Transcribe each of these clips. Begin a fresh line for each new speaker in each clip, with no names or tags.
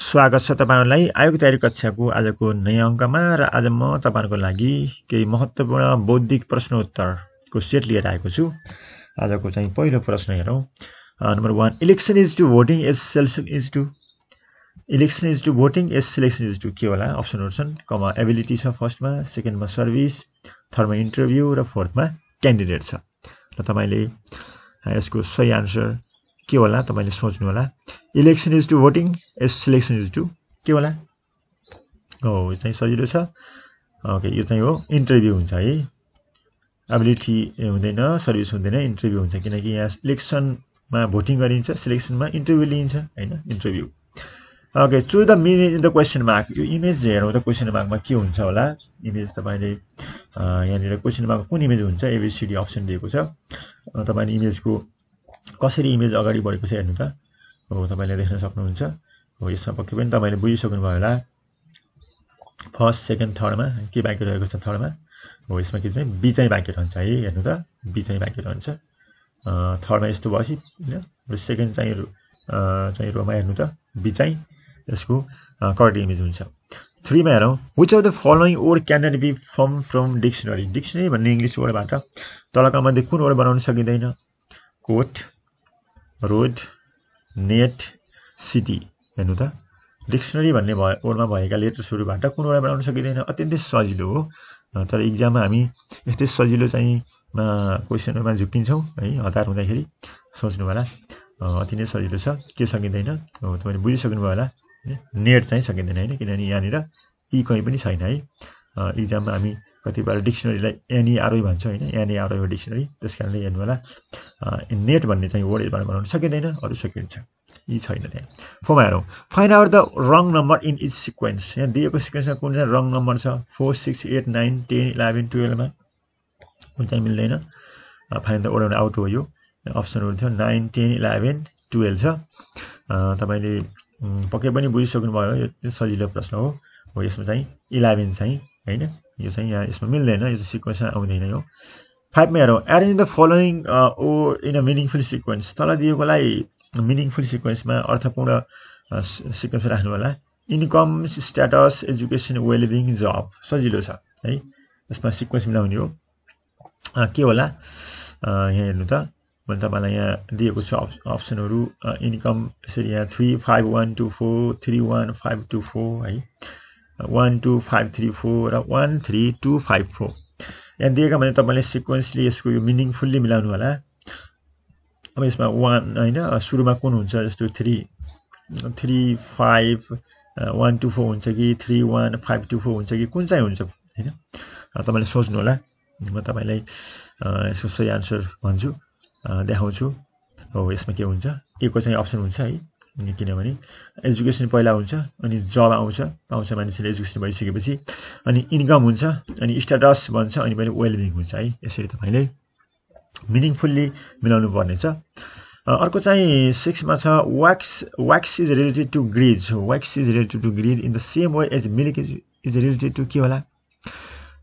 स्वागत छ तपाईँहरूलाई। आयोग तयारी कक्षाको आजको नयाँ अङ्कमा र आज म तपाईँहरूको लागि केही महत्त्वपूर्ण बौद्धिक प्रश्नोत्तरको सेट लिएर आएको छु। आजको चाहिँ पहिलो प्रश्न हेरौँ। Number one election is to voting as selection is to. Election is to voting as selection is to के होला? अप्सनहरू छन्। कमा एबिलिटी छ फर्स्टमा सेकेन्डमा सर्भिस थर्डमा इन्टरभ्यू र फोर्थमा क्यान्डिडेट छ। र तपाईँले यसको सही आन्सर के होला? तपाईँले सोच्नु होला। Election is to voting as selection is to के होला? हो यो चाहिँ सजिलो छ। ओके यो चाहिँ हो इन्टरभ्यू हुन्छ है। एबिलिटी हुँदैन सर्भिस हुँदैन इन्टरभ्यू हुन्छ। किनकि यहाँ इलेक्सनमा भोटिङ गरिन्छ सिलेक्सनमा इन्टरभ्यू लिइन्छ होइन? Interview okay choose the missing in the question mark यो इमेज हेरौँ त क्वेसन मार्कमा के हुन्छ होला? इमेज तपाईँले यहाँनिर क्वेसन मार्कमा कुन इमेज हुन्छ? एबिसिडी अप्सन दिएको छ। तपाईँले इमेजको कसरी इमेज अगाडि बढेको छ हेर्नु त? हो तपाईँले देख्न सक्नुहुन्छ। हो यसमा पक्कै पनि तपाईँले बुझिसक्नुभयो होला। फर्स्ट सेकेन्ड थर्डमा के बाँकी रहेको छ थर्डमा हो यसमा के चाहिँ बी चाहिँ बाँकी रहन्छ है हेर्नु त। बी चाहिँ बाँकी रहन्छ। थर्डमा यस्तो भएपछि होइन? सेकेन्ड चाहिँ चाहिँ रोमा हेर्नु त। बी चाहिँ यसको करेक्ट इमेज हुन्छ। थ्रीमा हेरौँ। Which of the following word can be form from dictionary dictionary भन्ने इङ्ग्लिस वर्डबाट तलका मध्ये कुन वर्ड बनाउन सकिँदैन? कोट रोड नेट सिटी हेर्नु त डिक्सनरी भन्ने भए वर्डमा भएका लेटर्सहरूबाट कुन वटा बनाउन सकिँदैन। अत्यन्तै सजिलो हो। तर इक्जाममा हामी यस्तै सजिलो चाहिँ क्वेसनहरूमा झुक्किन्छौँ है हतार हुँदाखेरि। सोच्नु होला अति नै सजिलो छ। के सकिँदैन? तपाईँले बुझिसक्नुभयो होला। नेट चाहिँ सकिँदैन होइन? किनभने यहाँनिर यी कहीँ पनि छैन है। इक्जाममा हामी कतिपय डिक्सनरीलाई एनइआरओ भन्छ होइन एनइआरओ डिक्सनरी। त्यस कारणले हेर्नु होला नेट भन्ने चाहिँ वर्ड यसबाट बनाउन सकिँदैन अरू सकिन्छ। यी छैन त्यहाँ। फोरमा हेरौँ। Find out the wrong number in each sequence यहाँ दिएको सिक्वेन्समा कुन चाहिँ रङ नम्बर छ? Four six eight nine ten eleven टुवेल्भमा कुन चाहिँ मिल्दैन? फाइन द ओडाउन आउट हो यो। अप्सनहरू थियो नाइन टेन इलेभेन टुवेल्भ छ। तपाईँले पक्कै पनि बुझिसक्नु भयो यो सजिलो प्रश्न हो। हो यसमा चाहिँ इलेभेन चाहिँ होइन? यो चाहिँ यहाँ यसमा मिल्दैन यो चाहिँ सिक्वेन्समा आउँदैन यो फाइभमा हेरौँ एरेन्ज द फलोइङ ओ इन अ मिनिङफुल सिक्वेन्स तल दिएकोलाई मिनिङफुल सिक्वेन्समा अर्थपूर्ण सिक्वेन्स राख्नु होला इन्कम स्ट्याटस एजुकेसन वेलबिङ जब सजिलो छ है यसमा सिक्वेन्स मिलाउने हो के होला यहाँ हेर्नु त मैले तपाईँलाई यहाँ दिएको छु अप्स अप्सनहरू इन्कम यसरी यहाँ three five one two four three one five two four है one two five three four र one three two five four यहाँ दिएका भने तपाईँले सिक्वेन्सली यसको यो मिनिङफुल्ली मिलाउनु होला अब यसमा वान होइन सुरुमा कुन हुन्छ जस्तो three three five one two four हुन्छ कि three one five two four हुन्छ कि कुन चाहिँ हुन्छ होइन तपाईँले सोच्नु होला म तपाईँलाई यसको सही आन्सर भन्छु देखाउँछु हो यसमा के हुन्छ एको चाहिँ अप्सन हुन्छ है किनभने एजुकेसन पहिला हुन्छ अनि जब आउँछ पाउँछ मानिसले एजुकेसन भइसकेपछि अनि इन्कम हुन्छ अनि स्ट्याटस भन्छ अनि पनि वेलबिङ हुन्छ है। यसरी तपाईँले मिनिङफुल्ली मिलाउनु पर्नेछ अर्को चाहिँ सिक्समा छ wax wax is related to grease wax is related to grease in the same way as milk is related to के होला?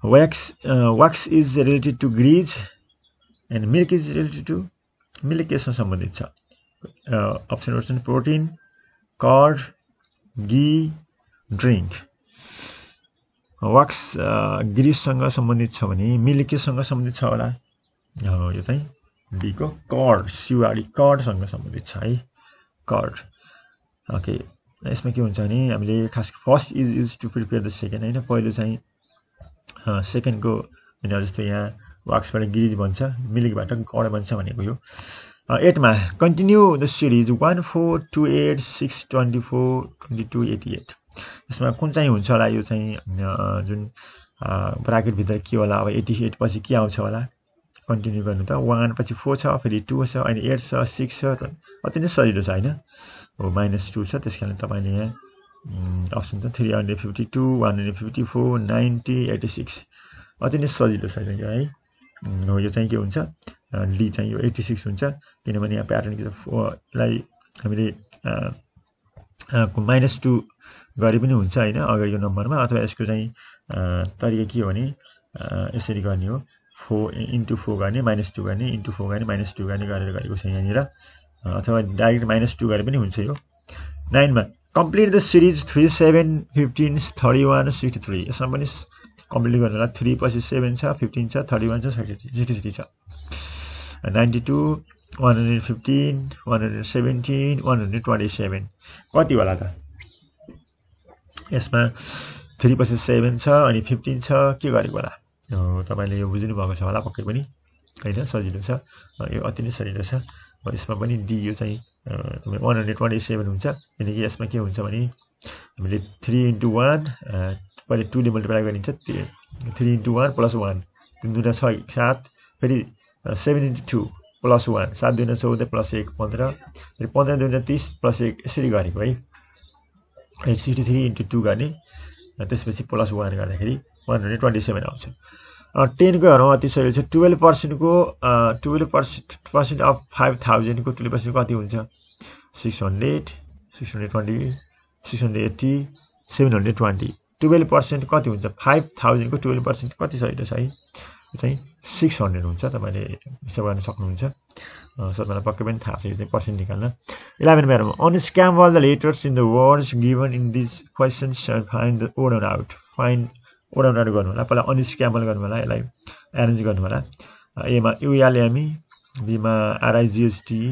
Wax wax is related to grease and milk is related to milk केसँग सम्बन्धित छ। अप्सनहरू छन् protein curd ghee drink wax ग्रिससँग सम्बन्धित छ भने मिल्केसँग सम्बन्धित छ होला। यो चाहिँ डीको कर्ड सिवाडी कर्डसँग सम्बन्धित छ है। कर्ड ओके यसमा के हुन्छ भने हामीले खास first is use to prepare the second होइन? पहिलो चाहिँ सेकेन्डको होइन जस्तो यहाँ वाक्सबाट गिरिज भन्छ मिल्कबाट कड भन्छ भनेको यो। एटमा continue the series one four two eight six twenty four twenty two eighty eight यसमा कुन चाहिँ हुन्छ होला? यो चाहिँ जुन ब्राकेटभित्र के होला? अब एट्टी एट पछि के आउँछ होला? कन्टिन्यू गर्नु त। वान पछि फोर छ फेरि टू छ अनि एट छ सिक्स छ अति नै सजिलो छ होइन? हो माइनस टू छ त्यस कारण तपाईँले यहाँ अप्सन छ three hundred fifty two one hundred fifty four ninety eighty six अति नै सजिलो छ यो हो? यो चाहिँ के हुन्छ? डी चाहिँ यो एट्टी सिक्स हुन्छ। किनभने यहाँ प्याटर्न के छ? यसलाई हामीले माइनस टू गरे पनि हुन्छ होइन अगाडिको नम्बरमा। अथवा यसको चाहिँ तरिका के हो भने यसरी गर्ने हो। फोर इन्टु फोर गर्ने माइनस टू गर्ने इन्टु फोर गर्ने माइनस टू गर्ने गरेर गरेको छ यहाँनिर। अथवा डाइरेक्ट माइनस टू गरे पनि हुन्छ यो। नाइनमा complete the series three seven fifteen thirty one sixty three. यसमा पनि कम्प्लिट गर्नु होला थ्री पछि सेभेन छ फिफ्टिन छ थर्टी वान छ सिक्सटी सिक्सटी थ्री छ। Ninety two one hundred fifteen one hundred seventeen one hundred twenty seven कति होला त? यसमा थ्री पछि सेभेन छ अनि फिफ्टिन छ के गरेको होला? तपाईँले यो बुझ्नु भएको छ होला पक्कै पनि। होइन सजिलो छ। यो अति नै सजिलो छ। यसमा पनि डी यो चाहिँ तपाईँ वान हन्ड्रेड ट्वेन्टी सेभेन हुन्छ। किनकि यसमा के हुन्छ भने हामीले थ्री इन्टु वान पहिले टूले मल्टिप्लाई गरिन्छ three into one plus one तिन दुईवटा छ सात फेरि seven into two plus one सात दुईवटा चौध प्लस एक पन्ध्र फेरि पन्ध्र दुईवटा तिस प्लस एक यसरी गरेको है। सिक्सटी थ्री इन्टु टू गर्ने त्यसपछि प्लस वान गर्दाखेरि वान हन्ड्रेड ट्वेन्टी सेभेन आउँछ टेनको हेरौँ अति सजिलो छ। Twelve पर्सेन्टको twelve percent percent of five थाउजन्डको twelve percent कति हुन्छ? Six hundred six hundred twenty six hundred eighty seven hundred twenty. Twelve percent कति हुन्छ? फाइभ थाउजन्डको टुवेल्भ पर्सेन्ट कति छ है यो चाहिँ सिक्स हन्ड्रेड हुन्छ तपाईँले हिसाब गर्न सक्नुहुन्छ। सबैलाई पक्कै पनि थाहा छ यो चाहिँ पर्सेन्ट निकाल्न। इलेभेन हेरौँ unscramble all the letters in the words given in this questions find the odd out find odd out गर्नु होला। पहिला अनिस्क्यामल गर्नु होला यसलाई एरेन्ज गर्नु होला। एमा युएलएमई बीमा आरआइजिएसटी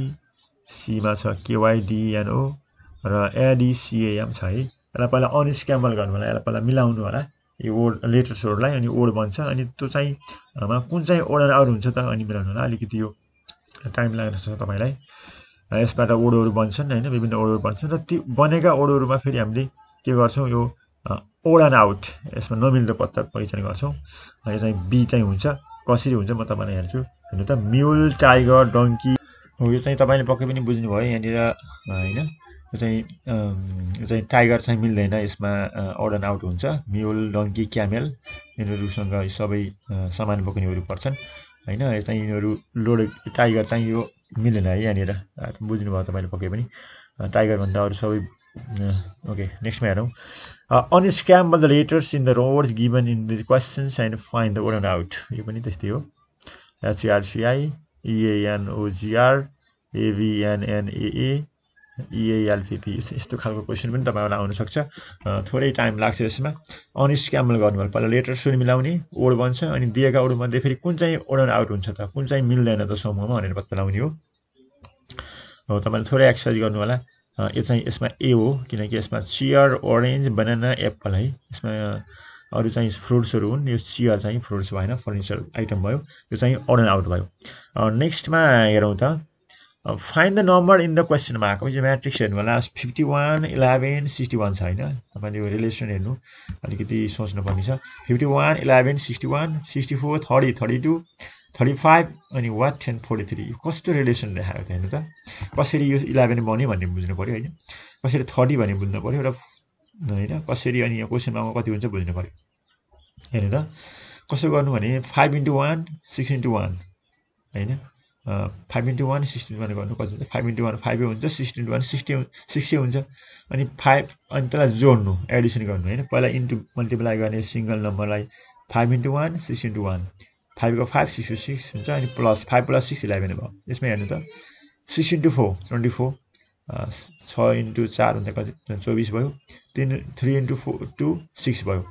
सीमा छ केवाइडिएनओ र एडिसिएएम छ है। यसलाई पहिला अनस्क्यामल गर्नु होला। यसलाई पहिला मिलाउनु होला। यो ओड लेटर्सहरूलाई अनि ओड बन्छ अनि त्यो चाहिँ कुन चाहिँ ओड अरू हुन्छ त अनि मिलाउनु होला। अलिकति यो टाइम लाग्न सक्छ तपाईँलाई। यसबाट ओडहरू बन्छन् होइन विभिन्न ओडहरू बन्छन् र त्यो बनेका ओडहरूमा फेरि हामीले के गर्छौँ? यो ओड एन्ड आउट यसमा नमिल्दो पत्ता पहिचान गर्छौँ। यो चाहिँ बी चाहिँ हुन्छ। कसरी हुन्छ? म तपाईँलाई हेर्छु। हेर्नु त म्युल टाइगर डङ्की हो यो चाहिँ तपाईँले पक्कै पनि बुझ्नुभयो यहाँनिर होइन। चाहिँ यो चाहिँ टाइगर चाहिँ मिल्दैन यसमा ओड एन्ड आउट हुन्छ। म्युल डङ्की क्यामेल यिनीहरूसँग सबै सामान बोक्नेहरू पर्छन् होइन? यो चाहिँ यिनीहरू लोड टाइगर चाहिँ यो मिलेन है यहाँनिर। बुझ्नुभयो तपाईँले पक्कै पनि। टाइगरभन्दा अरू सबै ओके नेक्स्टमा हेरौँ। Unscramble the letters in the words given in the questions and find the word out यो पनि त्यस्तै हो। एचसिआरसिआई इएनओजिआर एभिएनएनएए इएएलपिपी यस्तो खालको क्वेसन पनि तपाईँहरूलाई आउनसक्छ थोरै टाइम लाग्छ यसमा। अनस्क्याम्बल गर्नुभयो। पहिला लेटर सुन मिलाउने ओड बन्छ अनि दिएका ओडमध्ये फेरि कुन चाहिँ ओड आउट हुन्छ त? कुन चाहिँ मिल्दैन त समूहमा भनेर पत्ता लगाउने हो। तपाईँले थोरै एक्सर्साइज गर्नु होला यो चाहिँ यसमा ए हो किनकि यसमा चियर ओरेन्ज बनाना एप्पल है। यसमा अरू चाहिँ फ्रुट्सहरू हुन्। यो चियर चाहिँ फ्रुट्स भएन फर्निचर आइटम भयो। यो चाहिँ अन आउट भयो। नेक्स्टमा हेरौँ त। Find the number in the क्वेसनमा आएको यो म्याट्रिक्स हेर्नु होला fifty one eleven sixty one छ होइन तपाईँले यो रिलेसन हेर्नु अलिकति सोच्नुपर्ने छ fifty one eleven sixty one sixty four thirty thirty two thirty five अनि वाट टेन फोर्टी थ्री कस्तो रिलेसन देखाएको थियो हेर्नु त कसरी यो इलेभेन बन्यो भन्ने बुझ्नु पऱ्यो होइन कसरी थर्टी भन्ने बुझ्नु पऱ्यो र होइन कसरी अनि यो क्वेसनमा कति हुन्छ बुझ्नु पऱ्यो हेर्नु त कसो गर्नु भने five into one six into one होइन five into one six one गर्नु कति हुन्छ फाइभ इन्टु वान फाइभै हुन्छ six into one sixty sixty हुन्छ। अनि फाइभ अनि त्यसलाई जोड्नु एडिसन गर्नु होइन? पहिला इन्टु मल्टिप्लाई गर्ने single नम्बरलाई five into one six into one फाइभको फाइभ सिक्स सिक्स हुन्छ अनि plus five plus six eleven भयो। यसमा हेर्नु त six into four twenty four छ इन्टु चार हुन्छ कति? चौबिस भयो। तिन three into four two six भयो।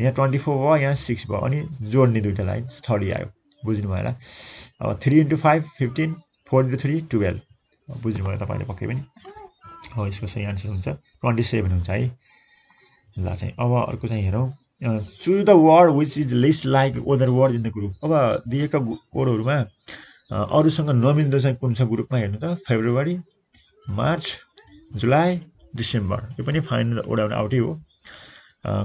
यहाँ ट्वेन्टी फोर भयो यहाँ सिक्स भयो। अनि जोड्ने दुइटालाई थर्टी आयो। बुझ्नु भयो होला अब three into five fifteen four into three twelve बुझ्नुभयो तपाईँले पक्कै पनि। हो यसको सही आन्सर हुन्छ। ट्वेन्टी सेभेन हुन्छ है। ल चाहिँ अब अर्को चाहिँ हेरौँ। Choose the word which is least like other word in the group अब दिएका कोडहरूमा अरूसँग नमिल्दो चाहिँ कुन छ ग्रुपमा हेर्नु त? फेब्रुअरी मार्च जुलाई डिसेम्बर यो पनि फाइन ओडाउन आउटै हो।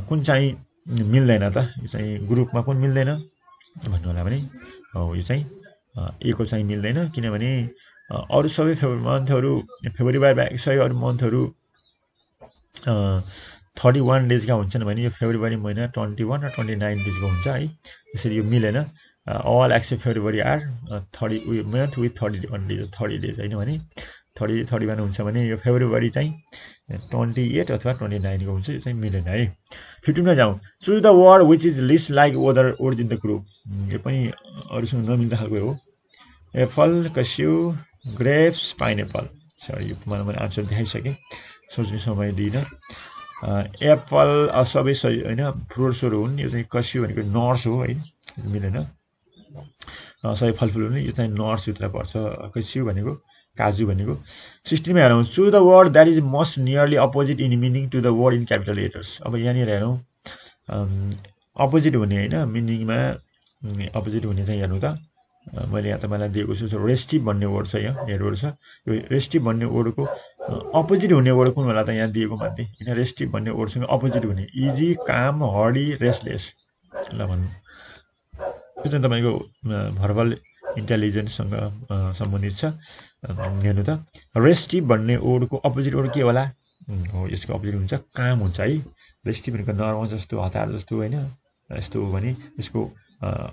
कुन चाहिँ मिल्दैन त? यो चाहिँ ग्रुपमा कुन मिल्दैन? भन्नु होला भने हो यो चाहिँ एको चाहिँ मिल्दैन किनभने अरू सबै फेब्रुअरी मन्थहरू फेब्रुअरी बाहेक सबै अरू मन्थहरू थर्टी वान डेजका हुन्छन् भने यो फेब्रुअरी महिना ट्वेन्टी वान र ट्वेन्टी नाइन डेजको हुन्छ है। यसरी यो मिलेन। All except February are thirty उयो month with thirty one days thirty days होइन भने थर्टी थर्टी वान हुन्छ भने यो फेब्रुअरी चाहिँ ट्वेन्टी एट अथवा ट्वेन्टी नाइनको हुन्छ यो चाहिँ मिलेन है। फिफ्टिनमा जाउँ। Choose the word which is least like other word in the group यो पनि अरूसँग नमिल्दा खालको हो। Apple cashew grapes pineapple sorry यो मलाई मैले आन्सर देखाइसकेँ। सोच्ने समय दिइनँ। एप्पल सबै सही होइन फ्रुट्सहरू हुन्। यो चाहिँ कसियो भनेको नर्स हो होइन मिलेन। सबै फलफुल हुन्। यो चाहिँ नर्सभित्र पर्छ। कसियो भनेको काजु भनेको सिक्सटिनमा हेरौँ choose the word that is most nearly opposite in meaning to the word in capital letters अब यहाँनिर हेरौँ अपोजिट हुने होइन मिनिङमा अपोजिट हुने चाहिँ हेर्नु त मैले यहाँ तपाईँलाई दिएको छु रेस्टिभ भन्ने वर्ड छ यहाँ हेर्नु छ। यो रेस्टिभ भन्ने वर्डको अपोजिट हुने वर्ड कुन होला त यहाँ दिएको माथि? होइन रेस्टिभ भन्ने वर्डसँग अपोजिट हुने। इजी काम हडी रेस्टलेस ल भन्नु। यो चाहिँ तपाईँको भर्बल इन्टेलिजेन्ससँग सम्बन्धित छ। हेर्नु त रेस्टिभ भन्ने वर्डको अपोजिट वर्ड के होला? हो यसको अपोजिट हुन्छ काम हुन्छ है। रेस्टिभ भनेको नर्मल जस्तो हतार जस्तो होइन। यस्तो हो भने यसको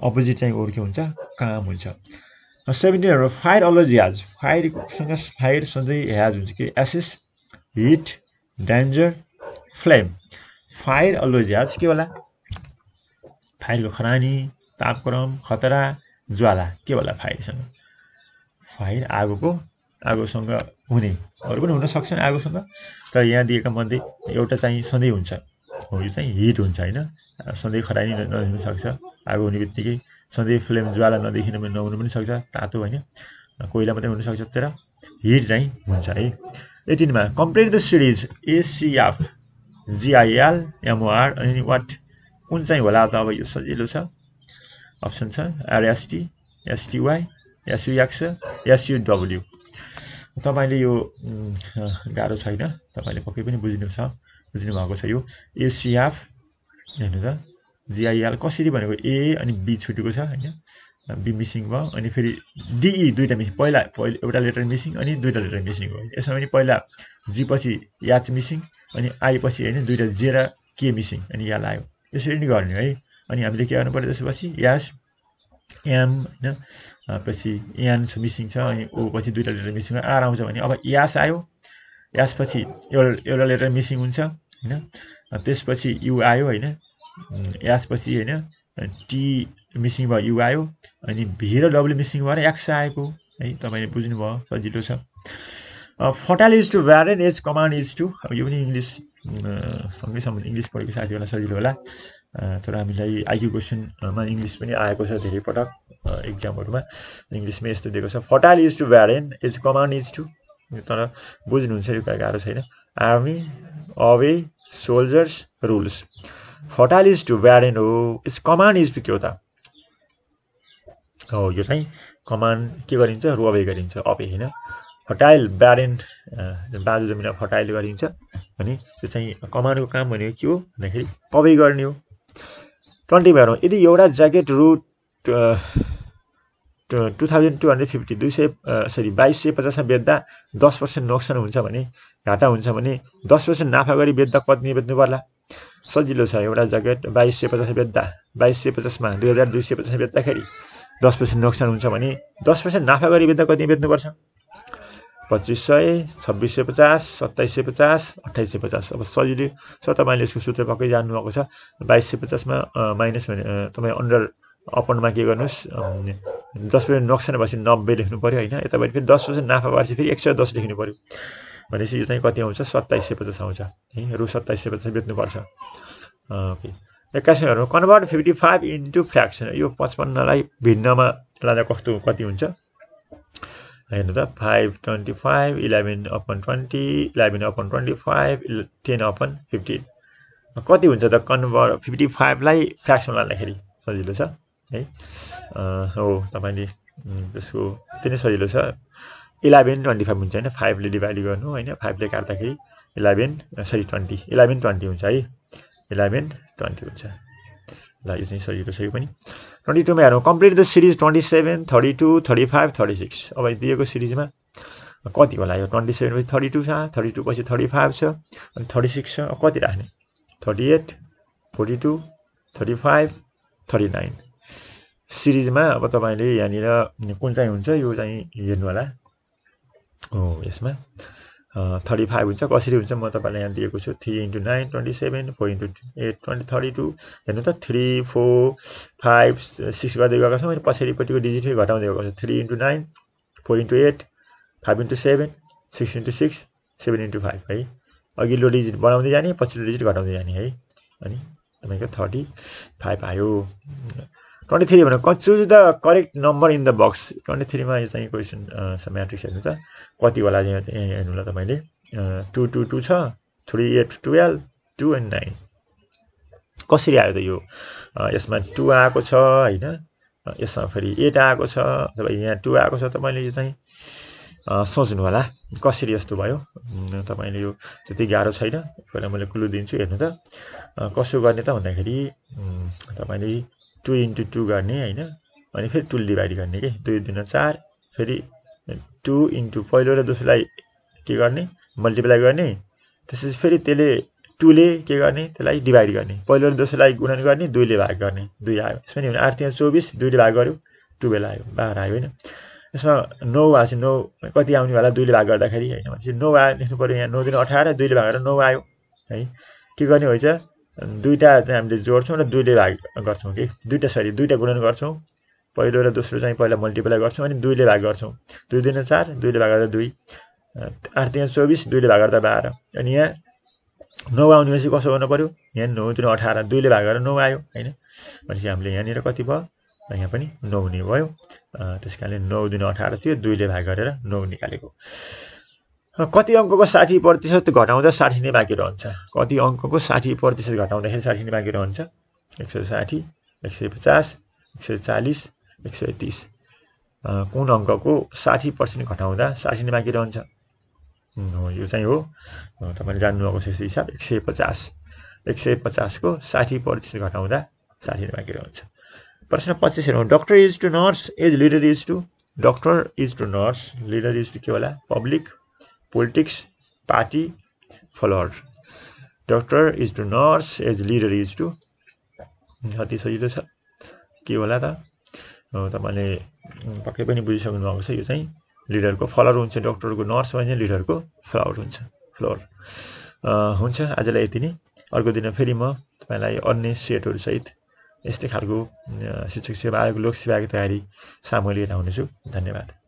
अपोजिट चाहिँ वर्ड के हुन्छ? काम हुन्छ। सेभेन्टिनहरू फायर अलवेज ह्याज फायरसँग फायर सधैँ ह्याज हुन्छ कि? Ashes heat danger flame fire always has के होला? फायरको खरानी तापक्रम खतरा ज्वाला के होला फायरसँग फायर आगोको आगोसँग हुने। अरू पनि हुनसक्छ आगोसँग तर यहाँ दिएका मध्ये एउटा चाहिँ सधैँ हुन्छ। हो यो चाहिँ हिट हुन्छ होइन? सधैँ खरानी नहुन सक्छ। आगो हुने बित्तिकै सधैँ फ्लेम ज्वाला नदेखिन पनि नहुनु पनि सक्छ तातो होइन? कोइला मात्रै हुनसक्छ तर हिट चाहिँ हुन्छ है? एटिनमा complete the series ACF GIL MOR अनि वाट कुन चाहिँ होला त अब यो सजिलो छ? अप्सन छ आरएसटी एसटिवाई एसयुएक्स एसयुडब्ल्यू तपाईँले यो गाह्रो छैन। तपाईँले पक्कै पनि बुझ्नु छ बुझ्नु भएको छ यो। एसिएफ हेर्नु त जिआइएल कसरी भनेको ए अनि बी छुटेको छ होइन? बी मिसिङ भयो अनि फेरि डिई दुइटा मिसिङ पहिला पहिला एउटा लेटर मिसिङ अनि दुइटा लेटर मिसिङ भयो। यसमा पनि पहिला जी पछि याच मिसिङ अनि आई पछि होइन दुइटा जे र के मिसिङ अनि या आयो। यसरी नै गर्ने है। अनि हामीले के गर्नु पऱ्यो त्यसपछि यास एम होइन पछि एन मिसिङ छ अनि ओ पछि दुइटा लेटर मिसिङ आर आउँछ भने अब यास आयो यासपछि एउटा एउटा लेटर मिसिङ हुन्छ होइन त्यसपछि यु आयो होइन यासपछि होइन टी मिसिङ भयो यु आयो अनि भी र डब्लु मिसिङ भएर एक्स आएको है तपाईँले बुझ्नुभयो सजिलो छ fertile is to barren as command is to अब यो पनि इङ्ग्लिस सँगै सम्बन्ध इङ्ग्लिस पढेको साथीहरूलाई सजिलो होला। तर हामीलाई आइक्यू क्वेसनमा इङ्ग्लिस पनि आएको छ धेरै पटक इक्जामहरूमा इङ्ग्लिसमै यस्तो दिएको छ। Fertile is to barren is command is to तर बुझ्नुहुन्छ यो गाह्रो छैन। Army obey soldiers rules fertile is to barren हो इट्स कमान्ड इज टु के हो त? हो यो चाहिँ कमान्ड के गरिन्छ? रुअवे गरिन्छ। अवे होइन? फर्टाइल ब्यारेन बाजु जमिनमा फर्टाइल गरिन्छ भने त्यो चाहिँ कमान्डको काम भनेको के हो भन्दाखेरि अवे गर्ने हो। ट्वेन्टीमा हेरौँ यदि एउटा ज्याकेट रु two thousand two hundred fifty दुई सय सरी बाइस सय पचासमा बेच्दा दस पर्सेन्ट नोक्सान हुन्छ भने घाटा हुन्छ भने दस पर्सेन्ट नाफा गरी बेच्दा कति बेच्नु पर्ला। सजिलो छ एउटा ज्याकेट बाइस सय पचास बेच्दा। बाइस सय पचासमा दुई हजार दुई सय पचास बेच्दाखेरि दस पर्सेन्ट नोक्सान हुन्छ भने दस पर्सेन्ट नाफा गरी बेच्दा कति बेच्नुपर्छ। पच्चिस सय छब्बिस सय पचास सत्ताइस सय पचास अट्ठाइस सय पचास। अब सजिलो छ तपाईँले यसको सूत्र पक्कै जान्नुभएको छ। बाइस सय पचासमा माइनस भने तपाईँ अन्डर अपनमा के गर्नुहोस् दस पर्सेन्ट नोक्सान भएपछि नब्बे लेख्नु पऱ्यो होइन। यतापट्टि फेरि दस पर्सेन्ट नाफा भएपछि फेरि एक सय दस लेख्नु पऱ्यो भनेपछि यो चाहिँ कति आउँछ? सत्ताइस सय पचास आउँछ। है रु सत्ताइस सय पचास बेच्नुपर्छ। ओके। एक्काइसमा convert fifty five into fraction यो पचपन्नलाई भिन्नमा लाँदा कस्तो कति हुन्छ? हेर्नु त five twenty five eleven upon twenty eleven upon twenty five ten upon fifteen कति हुन्छ त कन्भर्ट फिफ्टी फाइभलाई फ्रेक्सन लाँदाखेरि सजिलो छ है हो तपाईँले त्यसको त्यति नै सजिलो छ इलेभेन ट्वेन्टी फाइभ हुन्छ होइन फाइभले डिभाइड गर्नु होइन फाइभले काट्दाखेरि eleven sorry twenty eleven twenty हुन्छ है इलेभेन ट्वेन्टी हुन्छ ल यो चाहिँ सजिलो यो पनि ट्वेन्टी टूमा हेरौँ complete the series twenty seven thirty two thirty five thirty six अब दिएको सिरिजमा कति होला यो ट्वेन्टी सेभेन पछि थर्टी टू छ थर्टी टू पछि थर्टी फाइभ छ अनि थर्टी सिक्स छ कति राख्ने thirty eight forty two thirty five thirty nine सिरिजमा अब तपाईँले यहाँनिर कुन चाहिँ हुन्छ यो चाहिँ हेर्नु होला हो यसमा थर्टी फाइभ हुन्छ कसरी हुन्छ म तपाईँलाई यहाँ दिएको छु three into nine twenty seven four into eight twenty thirty two हेर्नु त थ्री फोर फाइभ सिक्स गर्दै गएको छ मैले पछाडिपट्टिको डिजिट घटाउँदै गएको छ three into nine four into eight five into seven six into six seven into five है अघिल्लो डिजिट बढाउँदै जाने पछिल्लो डिजिट घटाउँदै जाने है अनि तपाईँको थर्टी फाइभ आयो ट्वेन्टी थ्री भनेको choose the correct number in the box twenty थ्रीमा यो चाहिँ क्वेसन म्याट्रिक्स हेर्नु त। कति होला यहाँ हेर्नु ल तपाईँले टु टू टू छ three eight twelve two and nine कसरी आयो त यो? यसमा टु आएको छ होइन? यसमा फेरि एट आएको छ अथवा यहाँ टु आएको छ तपाईँले यो चाहिँ सोच्नु होला कसरी यस्तो भयो? तपाईँले यो त्यति गाह्रो छैन। पहिला मैले क्लु दिन्छु हेर्नु त। कसो गर्ने त भन्दाखेरि तपाईँले टु इन्टु टू गर्ने होइन अनि फेरि टुल डिभाइड गर्ने कि दुई दुई चार फेरि टु इन्टु पहिलो र दोस्रोलाई के गर्ने मल्टिप्लाई गर्ने त्यसपछि फेरि त्यसले टूले के गर्ने त्यसलाई डिभाइड गर्ने पहिलो र दोस्रोलाई गुणन गर्ने दुईले भाग गर्ने दुई आयो यसमा नि आठ तिन चौबिस दुईले भाग गऱ्यो टुवेल्भ आयो बाह्र आयो होइन यसमा नौ आएपछि नौ कति आउने होला दुईले भाग गर्दाखेरि होइन भनेपछि नौ आयो लेख्नु पऱ्यो यहाँ नौ दिन अठार दुईले भाग गरेर नौ आयो है के गर्ने होइन दुईवटा चाहिँ हामीले जोड्छौँ र दुईले भाग गर्छौँ कि? दुईवटा सरी दुईवटा गुणन गर्छौँ। पहिलो र दोस्रो चाहिँ पहिला मल्टिप्लाई गर्छौँ अनि दुईले भाग गर्छौँ। दुई दिन चार दुईले भाग गर्दा दुई। आठ तिन चौबिस दुईले भाग गर्दा बाह्र। अनि यहाँ नौ आउने भनेपछि कसो गर्नु पऱ्यो यहाँ नौ तिन अठार दुईले भाग गरेर नौ आयो होइन? भनेपछि हामीले यहाँनिर कति भयो? यहाँ पनि नौ नै भयो। त्यस कारणले नौ दिन अठार थियो दुईले भाग गरेर नौ निकालेको। कति अङ्कको साठी प्रतिशत घटाउँदा साठी नै बाँकी रहन्छ? कति अङ्कको साठी प्रतिशत घटाउँदाखेरि साठी नै बाँकी रहन्छ? एक सय साठी एक सय पचास एक सय चालिस एक सय तिस। कुन अङ्कको साठी पर्सेन्ट घटाउँदा साठी नै बाँकी रहन्छ? यो चाहिँ हो। तपाईँले जान्नुभएको छ हिसाब। एक सय पचास। एक सय पचासको साठी प्रतिशत घटाउँदा साठी नै बाँकी रहन्छ। प्रश्न पच्चिस हेरौँ। Doctor is to nurse as leader is to doctor is to nurse leader is to के होला? Public politics party follower doctor is to nurse as leader is to अति सजिलो छ के होला त तपाईँले पक्कै पनि बुझिसक्नु भएको छ यो चाहिँ लिडरको फलोवर हुन्छ डक्टरको नर्स भने लिडरको फ्लावर हुन्छ फ्लोर हुन्छ आजलाई यति नै अर्को दिन फेरि म तपाईँलाई अन्य सेटहरूसहित यस्तै खालको शिक्षक सेवा आयोग लोक सेवाको तयारी सामु लिएर आउनेछु धन्यवाद